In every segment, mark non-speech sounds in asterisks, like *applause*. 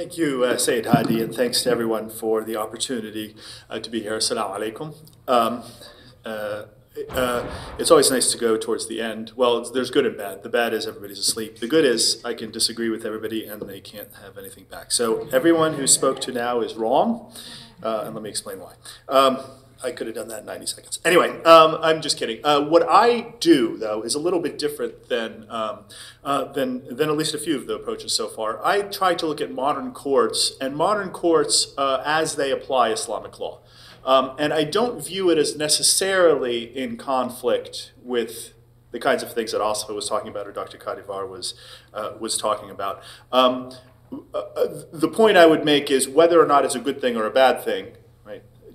Thank you, uh, Sayyid Hadi, and thanks to everyone for the opportunity uh, to be here. Assalamu alaikum. Um, uh, uh, it's always nice to go towards the end. Well, there's good and bad. The bad is everybody's asleep. The good is I can disagree with everybody and they can't have anything back. So everyone who spoke to now is wrong, uh, and let me explain why. Um, I could have done that in 90 seconds. Anyway, um, I'm just kidding. Uh, what I do, though, is a little bit different than, um, uh, than, than at least a few of the approaches so far. I try to look at modern courts and modern courts uh, as they apply Islamic law. Um, and I don't view it as necessarily in conflict with the kinds of things that Asifa was talking about or Dr. Kadivar was, uh, was talking about. Um, uh, uh, the point I would make is whether or not it's a good thing or a bad thing?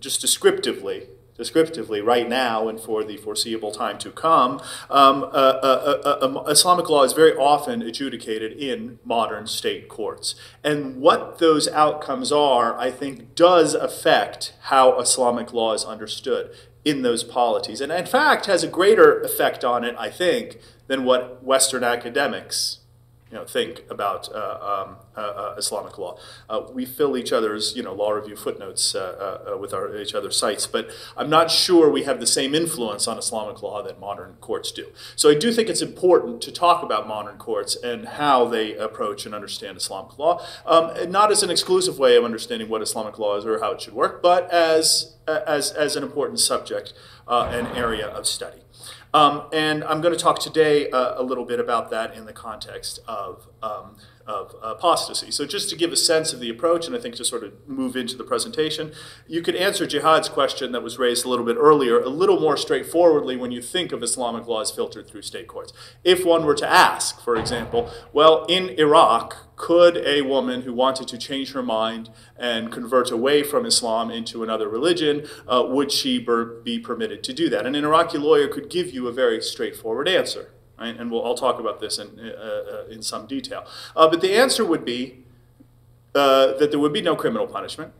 Just descriptively, descriptively right now and for the foreseeable time to come, um, uh, uh, uh, um, Islamic law is very often adjudicated in modern state courts. And what those outcomes are, I think, does affect how Islamic law is understood in those polities. And in fact, has a greater effect on it, I think, than what Western academics you know, think about uh, um, uh, uh, Islamic law. Uh, we fill each other's, you know, law review footnotes uh, uh, with our, each other's cites, but I'm not sure we have the same influence on Islamic law that modern courts do. So I do think it's important to talk about modern courts and how they approach and understand Islamic law, um, not as an exclusive way of understanding what Islamic law is or how it should work, but as, as, as an important subject and area of study. Um, and I'm going to talk today uh, a little bit about that in the context of, um, of apostasy. So just to give a sense of the approach, and I think to sort of move into the presentation, you could answer Jihad's question that was raised a little bit earlier a little more straightforwardly when you think of Islamic laws filtered through state courts. If one were to ask, for example, well, in Iraq, could a woman who wanted to change her mind and convert away from Islam into another religion, uh, would she be permitted to do that? And an Iraqi lawyer could give you a very straightforward answer, right? And we'll, I'll talk about this in, uh, uh, in some detail. Uh, but the answer would be uh, that there would be no criminal punishment,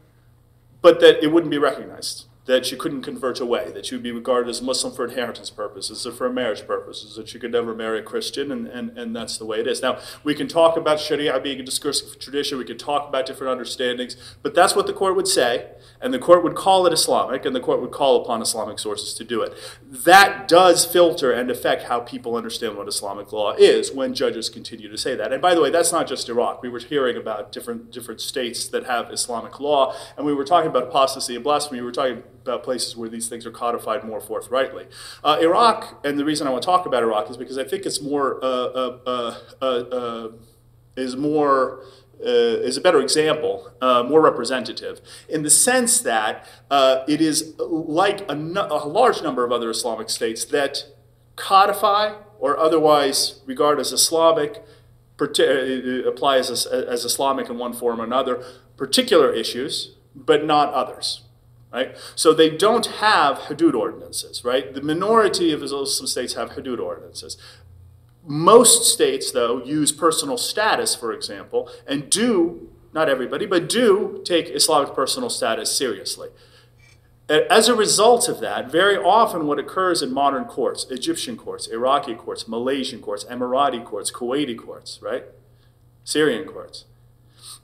but that it wouldn't be recognized that she couldn't convert away, that would be regarded as Muslim for inheritance purposes or for marriage purposes, that she could never marry a Christian, and, and, and that's the way it is. Now, we can talk about Sharia being a discursive tradition, we can talk about different understandings, but that's what the court would say, and the court would call it Islamic, and the court would call upon Islamic sources to do it. That does filter and affect how people understand what Islamic law is when judges continue to say that. And by the way, that's not just Iraq. We were hearing about different, different states that have Islamic law, and we were talking about apostasy and blasphemy, we were talking about places where these things are codified more forthrightly. Uh, Iraq, and the reason I want to talk about Iraq is because I think it's more uh, uh, uh, uh is more uh, is a better example, uh, more representative, in the sense that uh, it is like a, a, large number of other Islamic states that codify or otherwise regard as Islamic, apply as, as Islamic in one form or another, particular issues, but not others right? So they don't have hudud ordinances, right? The minority of Muslim states have hudud ordinances. Most states, though, use personal status, for example, and do, not everybody, but do take Islamic personal status seriously. As a result of that, very often what occurs in modern courts, Egyptian courts, Iraqi courts, Malaysian courts, Emirati courts, Kuwaiti courts, right? Syrian courts,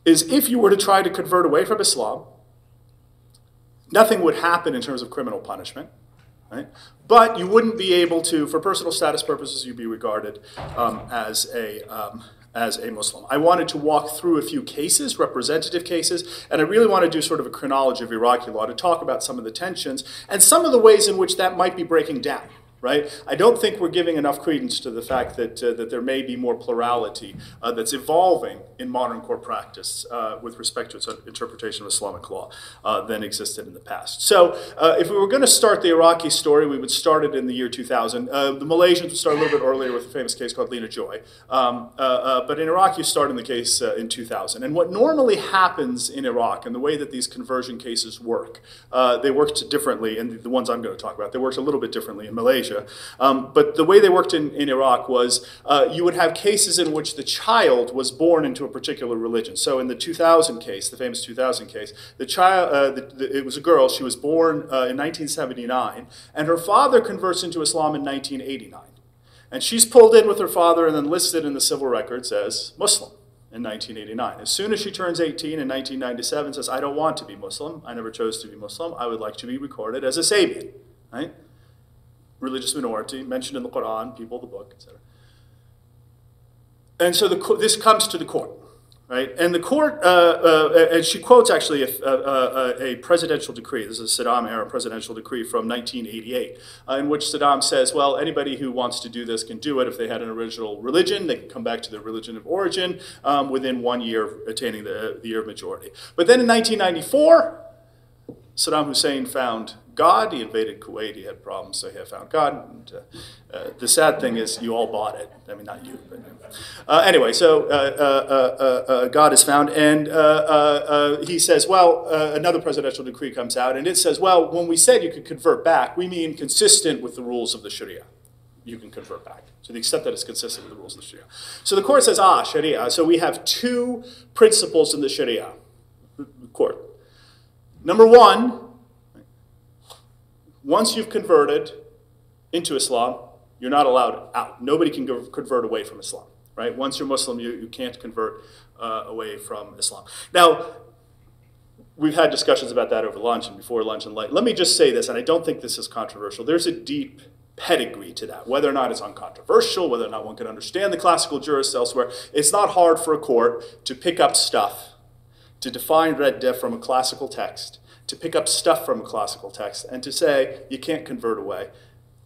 is if you were to try to convert away from Islam, nothing would happen in terms of criminal punishment. Right? But you wouldn't be able to, for personal status purposes, you'd be regarded um, as a um, as a Muslim. I wanted to walk through a few cases, representative cases, and I really want to do sort of a chronology of Iraqi law to talk about some of the tensions and some of the ways in which that might be breaking down right? I don't think we're giving enough credence to the fact that, uh, that there may be more plurality uh, that's evolving in modern court practice uh, with respect to its interpretation of Islamic law uh, than existed in the past. So uh, if we were going to start the Iraqi story, we would start it in the year 2000. Uh, the Malaysians would start a little bit earlier with a famous case called Lina Joy. Um, but in Iraq, you start in the case in 2000. And what normally happens in Iraq and the way that these conversion cases work, they worked differently, and the ones I'm going to talk about, they worked a little bit differently in Malaysia. Um, but the way they worked in, in Iraq was uh, you would have cases in which the child was born into a particular religion. So in the 2000 case, the famous 2000 case, the child, uh, the, the, it was a girl, she was born uh, in 1979, and her father converts into Islam in 1989. And she's pulled in with her father and then listed in the civil records as Muslim. in 1989. As soon as she turns 18 in 1997, says, I don't want to be Muslim. I never chose to be Muslim. I would like to be recorded as a Sabian, right? Religious minority, mentioned in the Quran, people of the book, etc. And so the, this comes to the court right? And the court, uh, uh, and she quotes actually a, a, a, presidential decree. This is a Saddam era presidential decree from 1988, uh, in which Saddam says, well, anybody who wants to do this can do it. If they had an original religion, they can come back to their religion of origin um, within one year of attaining the, the year of majority. But then in 1994, Saddam Hussein found God. He invaded Kuwait. He had problems, so he found God. And, uh, uh, the sad thing is, you all bought it. I mean, not you, but uh, anyway. So uh, uh, uh, God is found, and he says, "Well, another presidential decree comes out, and it says, well, when we said you could convert back, we mean consistent with the rules of the Sharia. You can convert back." to the extent that it's consistent with the rules of the Sharia. So the court says, ah, Sharia. So we have two principles in the Sharia court. Number one, once you've converted into Islam, you're not allowed out. Nobody can convert away from Islam, right? Once you're Muslim, you, you can't convert uh, away from Islam. Now, we've had discussions about that over lunch and before lunch and late. Let me just say this, and I don't think this is controversial. There's a deep pedigree to that, whether or not it's uncontroversial, whether or not one can understand the classical jurists elsewhere. It's not hard for a court to pick up stuff, to define redda from a classical text, to pick up stuff from a classical text and to say you can't convert away.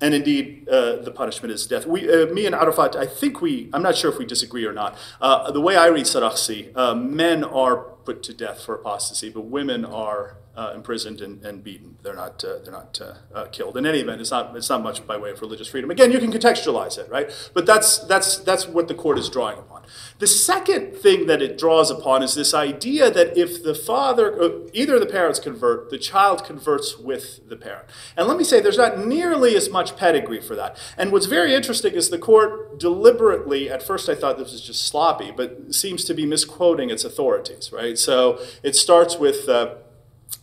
And indeed, uh, the punishment is death. We, uh, me and Arafat, I think we, I'm not sure if we disagree or not. Uh, the way I read Sarakhsi, uh, men are put to death for apostasy, but women are uh, imprisoned and, and, beaten. They're not, uh, they're not uh, uh, killed. In any event, it's not, it's not much by way of religious freedom. Again, you can contextualize it, right? But that's, that's, that's what the court is drawing upon. The second thing that it draws upon is this idea that if the father, uh, either the parents convert, the child converts with the parent. And let me say, there's not nearly as much pedigree for that. And what's very interesting is the court deliberately, at first I thought this was just sloppy, but seems to be misquoting its authorities, right? So it starts with, uh,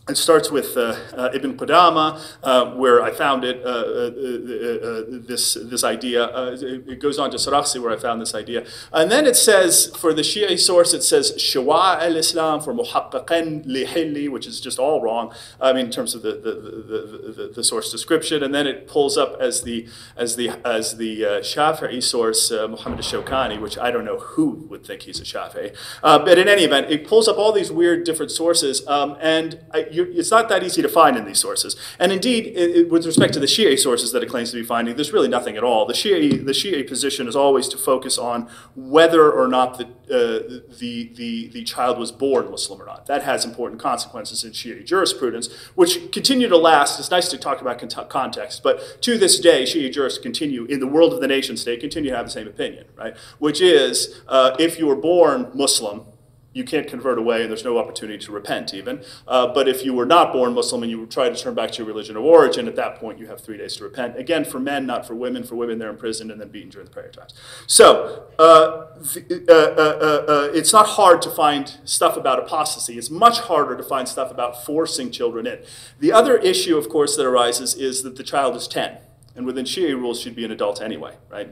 it starts with uh, uh, Ibn Qudama, uh, where I found it, uh, uh, uh, this, this idea. it goes on to Sarakhsi, where I found this idea. And then it says, for the Shia source, it says Shara'i al-Islam for Muhaqqiq al-Hilli which is just all wrong, I mean, in terms of the, the, the, the, the source description. And then it pulls up as the, as the, as the Shafi'i source, Muhammad al-Shawkani, which I don't know who would think he's a Shafi'i. but in any event, it pulls up all these weird different sources. Um, and I, it's not that easy to find in these sources. And indeed, it, it, with respect to the Shia sources that it claims to be finding, there's really nothing at all. The Shia, the position is always to focus on whether or not the, uh, the, the, the child was born Muslim or not. That has important consequences in Shia jurisprudence, which continue to last. It's nice to talk about context, but to this day, Shia jurists continue, in the world of the nation state, continue to have the same opinion, right? Which is, uh, if you were born Muslim, you can't convert away and there's no opportunity to repent even. Uh, but if you were not born Muslim and you try to turn back to your religion of origin, at that point you have three days to repent. Again, for men, not for women. For women, they're imprisoned and then beaten during the prayer times. So uh, the, uh, uh, uh, it's not hard to find stuff about apostasy. It's much harder to find stuff about forcing children in. The other issue, of course, that arises is that the child is 10. And within Shia rules, she'd be an adult anyway, right?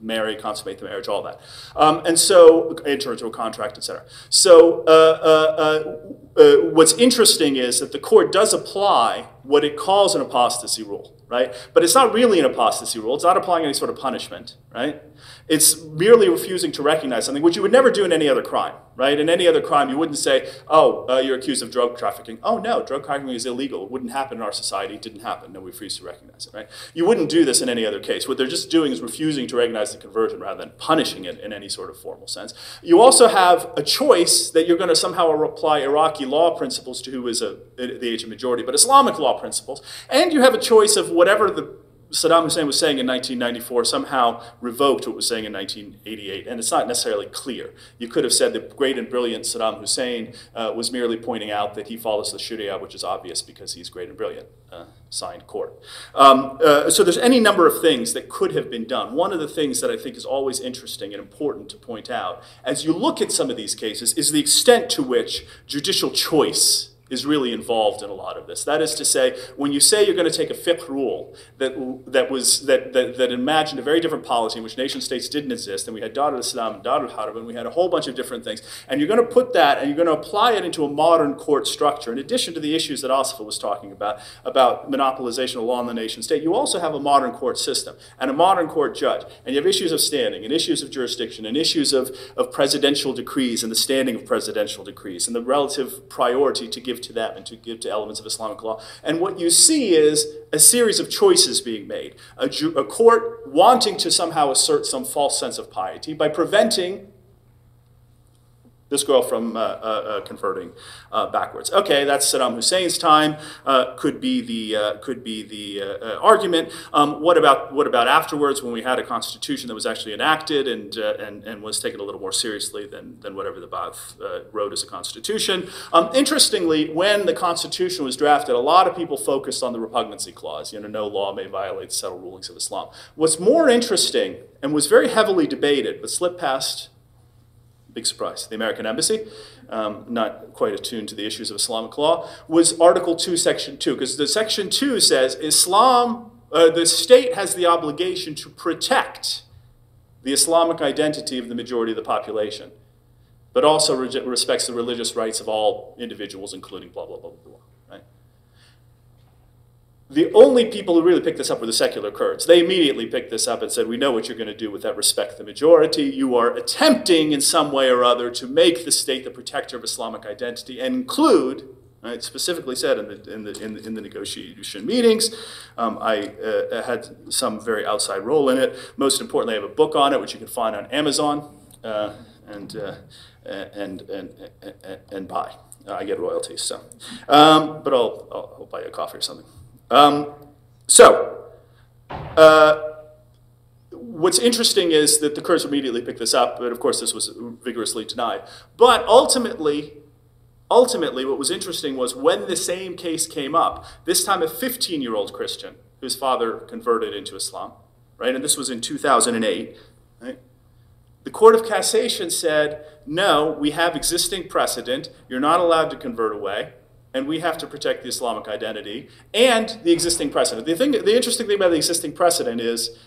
Marry, consummate the marriage, all that. Um, and so, enter into a contract, etc. So, uh, uh, uh, what's interesting is that the court does apply what it calls an apostasy rule, right? But it's not really an apostasy rule. It's not applying any sort of punishment, right? It's merely refusing to recognize something, which you would never do in any other crime, right? In any other crime, you wouldn't say, oh, uh, you're accused of drug trafficking. Oh, no, drug trafficking is illegal. It wouldn't happen in our society. It didn't happen. No, we refuse to recognize it, right? You wouldn't do this in any other case. What they're just doing is refusing to recognize the conversion rather than punishing it in any sort of formal sense. You also have a choice that you're going to somehow apply Iraqi law principles to who is a, the age of majority, but Islamic law principles. And you have a choice of whatever the Saddam Hussein was saying in 1994 somehow revoked what was saying in 1988, and it's not necessarily clear. You could have said the great and brilliant Saddam Hussein uh, was merely pointing out that he follows the Sharia, which is obvious because he's great and brilliant, uh, signed court. Um, uh, so there's any number of things that could have been done. One of the things that I think is always interesting and important to point out as you look at some of these cases is the extent to which judicial choice is really involved in a lot of this. That is to say, when you say you're going to take a fiqh rule that, that, was, that, that, that imagined a very different policy in which nation states didn't exist, and we had Dar al-Islam and Dar al-Harb, and we had a whole bunch of different things, and you're going to put that and you're going to apply it into a modern court structure, in addition to the issues that Asifa was talking about, about monopolization of law in the nation state, you also have a modern court system and a modern court judge, and you have issues of standing and issues of jurisdiction and issues of, of presidential decrees and the standing of presidential decrees and the relative priority to give to them and to give to elements of Islamic law. And what you see is a series of choices being made. A, ju- a court wanting to somehow assert some false sense of piety by preventing this girl from uh, uh, uh, converting uh, backwards. Okay, that's Saddam Hussein's time. Uh, could be the could be the argument. Um, what about what about afterwards when we had a constitution that was actually enacted and and, and was taken a little more seriously than, than whatever the Ba'ath wrote as a constitution? Um, interestingly, when the constitution was drafted, a lot of people focused on the repugnancy clause. You know, no law may violate the settled rulings of Islam. What's more interesting and was very heavily debated, but slipped past big surprise, the American Embassy, um, not quite attuned to the issues of Islamic law, was Article 2, Section 2, because the Section 2 says Islam, uh, the state has the obligation to protect the Islamic identity of the majority of the population, but also re respects the religious rights of all individuals, including blah, blah, blah, blah, blah. The only people who really picked this up were the secular Kurds. They immediately picked this up and said, we know what you're going to do with that respect the majority. You are attempting in some way or other to make the state the protector of Islamic identity and include, specifically said in the, in the, in the, in the negotiation meetings, um, I uh, had some very outside role in it. Most importantly, I have a book on it, which you can find on Amazon uh, and, uh, and, and, and, and, buy. I get royalties, so. Um, but I'll, I'll, I'll buy you a coffee or something. Um, so, uh, what's interesting is that the Kurds immediately picked this up, but of course this was vigorously denied. But ultimately, ultimately, what was interesting was when the same case came up, this time a 15-year-old Christian whose father converted into Islam, right? And this was in 2008, right? The Court of Cassation said, no, we have existing precedent. You're not allowed to convert away and we have to protect the Islamic identity and the existing precedent. The, thing, the interesting thing about the existing precedent is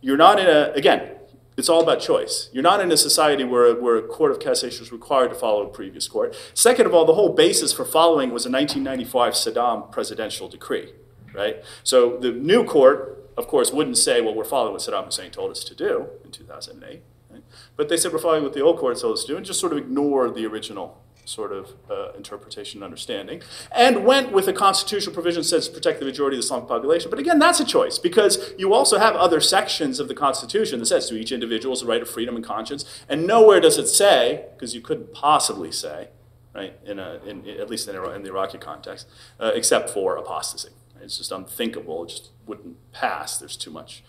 you're not in a, again, it's all about choice. You're not in a society where, where a court of cassation is required to follow a previous court. Second of all, the whole basis for following was a 1995 Saddam presidential decree, right? So the new court, of course, wouldn't say, well, we're following what Saddam Hussein told us to do in 2008. Right? But they said we're following what the old court told us to do and just sort of ignore the original sort of uh, interpretation and understanding, and went with a constitutional provision that says protect the majority of the Islamic population. But again, that's a choice because you also have other sections of the Constitution that says to each individual is the right of freedom and conscience, and nowhere does it say, because you couldn't possibly say, right, in, a, in at least in, in the Iraqi context, uh, except for apostasy. It's just unthinkable. It just wouldn't pass. There's too much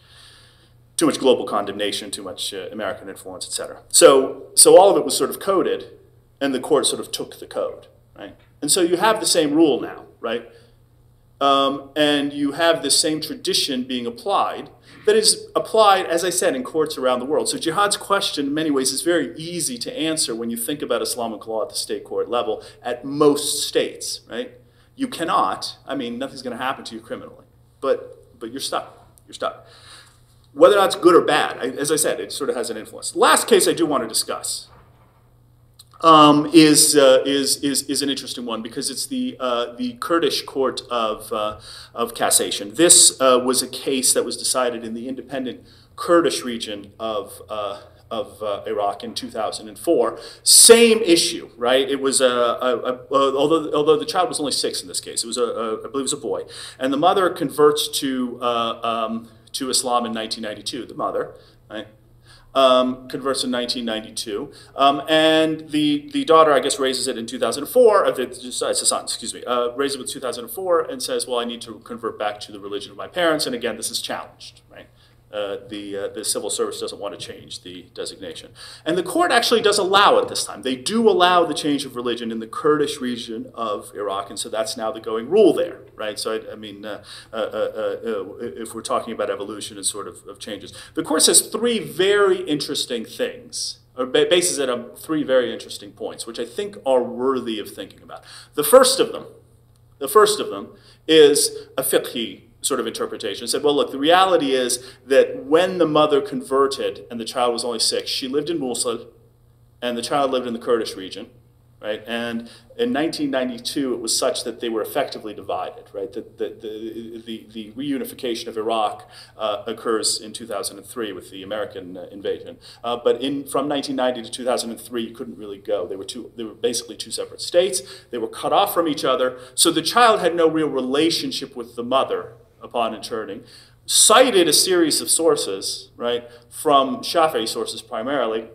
too much global condemnation, too much uh, American influence, et cetera. So, so all of it was sort of coded and the court sort of took the code, right? And so you have the same rule now, right? Um, and you have the same tradition being applied that is applied, as I said, in courts around the world. So jihad's question, in many ways, is very easy to answer when you think about Islamic law at the state court level at most states, right? You cannot, I mean, nothing's going to happen to you criminally, but, but you're stuck. You're stuck. Whether that's good or bad, as I said, it sort of has an influence. Last case I do want to discuss um, is, uh, is, is, is an interesting one because it's the, uh, the Kurdish court of, uh, of cassation. This uh, was a case that was decided in the independent Kurdish region of, uh, of uh, Iraq in 2004. Same issue, right? It was a, a, a, although although the child was only six in this case, it was a, a I believe it was a boy, and the mother converts to um, to Islam in 1992. The mother, right? Um, converts in 1992. Um, and the, the daughter, I guess, raises it in 2004, uh, it's a son, excuse me, uh, raises it in 2004 and says, well, I need to convert back to the religion of my parents. And again, this is challenged, right? Uh, the, uh, the civil service doesn't want to change the designation. And the court actually does allow it this time. They do allow the change of religion in the Kurdish region of Iraq, and so that's now the going rule there, right? So, I, I mean, uh, uh, uh, if we're talking about evolution and sort of, of changes. The court says three very interesting things or bases it on three very interesting points, which I think are worthy of thinking about. The first of them, The first of them is a fiqhi sort of interpretation. It said, well, look, the reality is that when the mother converted and the child was only six, she lived in Mosul and the child lived in the Kurdish region right? And in 1992, it was such that they were effectively divided, right? The, the, the, the, reunification of Iraq uh, occurs in 2003 with the American uh, invasion. Uh, but in, from 1990 to 2003, you couldn't really go. They were, two, they were basically two separate states. They were cut off from each other. So the child had no real relationship with the mother upon returning. Cited a series of sources, right, from Shafi'i sources primarily,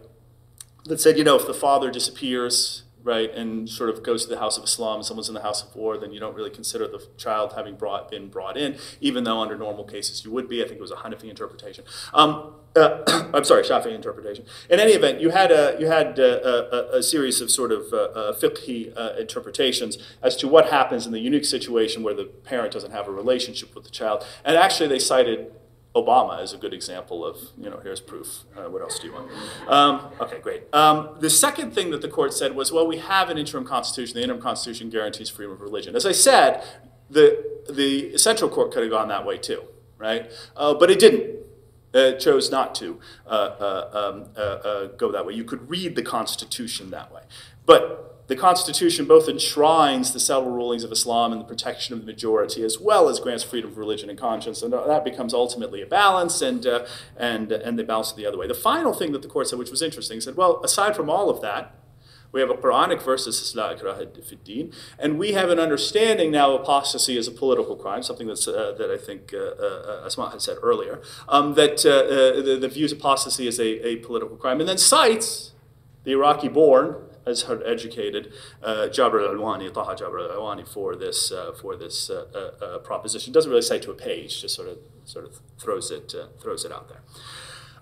that said, you know, if the father disappears, right, and sort of goes to the house of Islam, someone's in the house of war, then you don't really consider the child having brought, been brought in, even though under normal cases you would be. I think it was a Hanafi interpretation. Um, uh, *coughs* I'm sorry, Shafi'i interpretation. In any event, you had a, you had a, a, a series of sort of uh, uh, fiqhi uh, interpretations as to what happens in the unique situation where the parent doesn't have a relationship with the child. And actually, they cited Obama is a good example of, you know, here's proof. Uh, what else do you want? Um, okay, great. Um, the second thing that the court said was, well, we have an interim constitution. The interim constitution guarantees freedom of religion. As I said, the, the central court could have gone that way too, right? Uh, but it didn't. It chose not to uh, uh um, uh, uh, go that way. You could read the Constitution that way. But the Constitution both enshrines the settled rulings of Islam and the protection of the majority, as well as grants freedom of religion and conscience, and that becomes ultimately a balance, and uh, and and they balance it the other way. The final thing that the court said, which was interesting, said, well, aside from all of that, we have a Quranic verse that and we have an understanding now of apostasy as a political crime, something that's, uh, that I think uh, uh, Asma had said earlier, um, that uh, uh, the, the views apostasy as a, a political crime, and then cites the Iraqi-born Azhar educated uh, Jabr al-Alwani, Taha Jabr al-Alwani for this, uh, for this uh, uh, proposition. Doesn't really cite to a page, just sort of, sort of throws, it, throws it out there.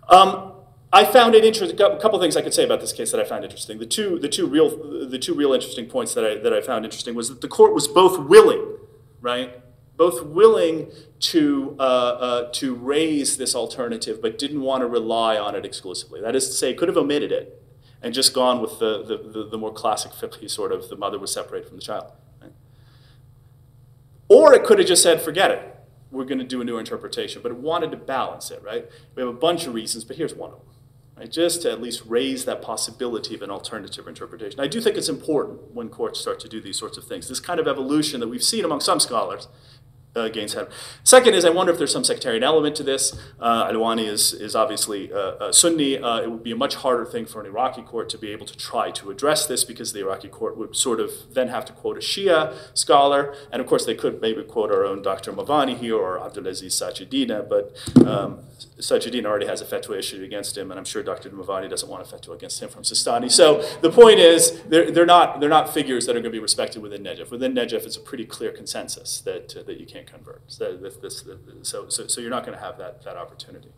Um, I found it interesting. A couple things I could say about this case that I found interesting. The two, the two real, the two real interesting points that I that I found interesting was that the court was both willing, right, both willing to uh, uh, to raise this alternative, but didn't want to rely on it exclusively. That is to say, could have omitted it, and just gone with the, the, the, the more classic sort of the mother was separated from the child. Right? Or it could have just said, forget it. We're going to do a new interpretation. But it wanted to balance it, right? We have a bunch of reasons, but here's one of them. Right? Just to at least raise that possibility of an alternative interpretation. I do think it's important when courts start to do these sorts of things. This kind of evolution that we've seen among some scholars uh, gains head. Second is I wonder if there's some sectarian element to this. Uh, Alwani is, is obviously uh, Sunni. Uh, it would be a much harder thing for an Iraqi court to be able to try to address this because the Iraqi court would sort of then have to quote a Shia scholar. And of course, they could maybe quote our own Dr. Mavani here or Abdulaziz Sachedina, but um, Sachedina already has a fatwa issued against him, and I'm sure Dr. Mavani doesn't want a fatwa against him from Sistani. So the point is, they're, they're, not, they're not figures that are going to be respected within Najaf. Within Najaf, it's a pretty clear consensus that, uh, that you can't convert. So, this, this, so, so, so, you're not going to have that, that opportunity.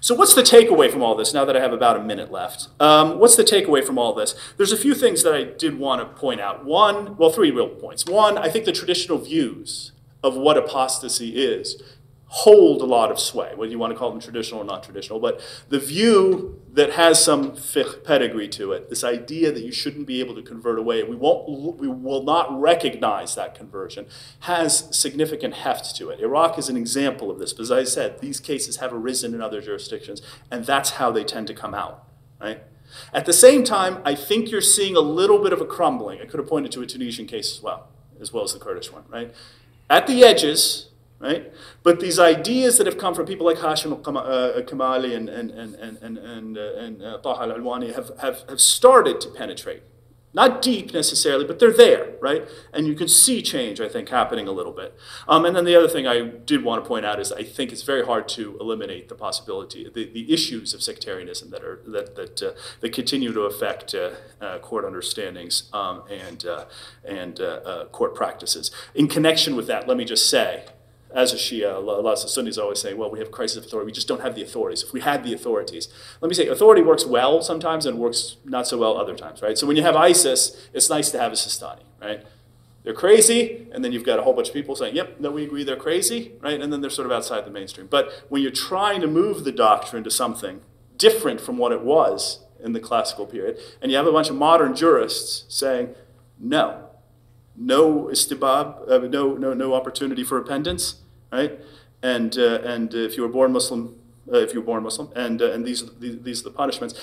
So what's the takeaway from all this, now that I have about a minute left? Um, what's the takeaway from all this? There's a few things that I did want to point out. One, well, three real points. One, I think the traditional views of what apostasy is hold a lot of sway, whether you want to call them traditional or not traditional. But the view that has some pedigree to it, this idea that you shouldn't be able to convert away, we, won't, we will not recognize that conversion, has significant heft to it. Iraq is an example of this, but as I said, these cases have arisen in other jurisdictions, and that's how they tend to come out, right? At the same time, I think you're seeing a little bit of a crumbling. I could have pointed to a Tunisian case as well, as well as the Kurdish one, right? At the edges, right? But these ideas that have come from people like Hashim al-Kamali uh, and, and, and, and, and, uh, and uh, Taha al-Alwani have, have, have started to penetrate. Not deep necessarily, but they're there, right? And you can see change, I think, happening a little bit. Um, and then the other thing I did want to point out is I think it's very hard to eliminate the possibility, the, the issues of sectarianism that are that that, uh, that continue to affect uh, uh, court understandings um, and uh, and uh, court practices. In connection with that, let me just say as a Shia, lots of Sunnis always say, well, we have crisis of authority. We just don't have the authorities. If we had the authorities, let me say, authority works well sometimes and works not so well other times, right? So when you have ISIS, it's nice to have a Sistani, right? They're crazy, and then you've got a whole bunch of people saying, yep, no, we agree they're crazy, right? And then they're sort of outside the mainstream. But when you're trying to move the doctrine to something different from what it was in the classical period, and you have a bunch of modern jurists saying, no, no istitaba, uh, no, no, no opportunity for repentance, right? And, uh, and if you were born Muslim, uh, if you were born Muslim, and, uh, and these, these, these are the punishments.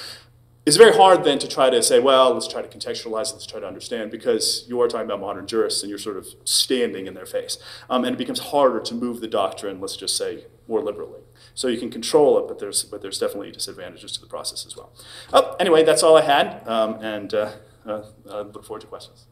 It's very hard then to try to say, well, let's try to contextualize, let's try to understand, because you are talking about modern jurists and you're sort of standing in their face. Um, and it becomes harder to move the doctrine, let's just say, more liberally. So you can control it, but there's, but there's definitely disadvantages to the process as well. Oh, anyway, that's all I had, um, and uh, uh, I look forward to questions.